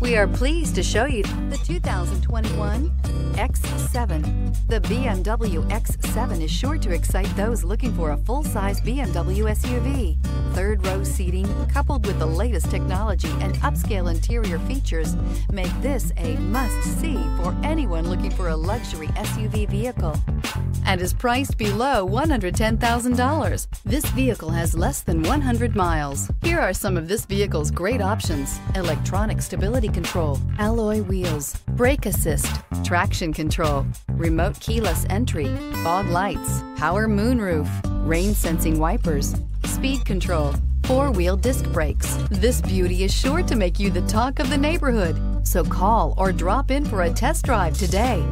We are pleased to show you the 2021 X7. The BMW X7 is sure to excite those looking for a full-size BMW SUV. Third row seating, coupled with the latest technology and upscale interior features, make this a must-see for anyone looking for a luxury SUV vehicle and is priced below $110,000. This vehicle has less than 100 miles. Here are some of this vehicle's great options. Electronic stability control, alloy wheels, brake assist, traction control, remote keyless entry, fog lights, power moonroof, rain sensing wipers, speed control, four-wheel disc brakes. This beauty is sure to make you the talk of the neighborhood. So call or drop in for a test drive today.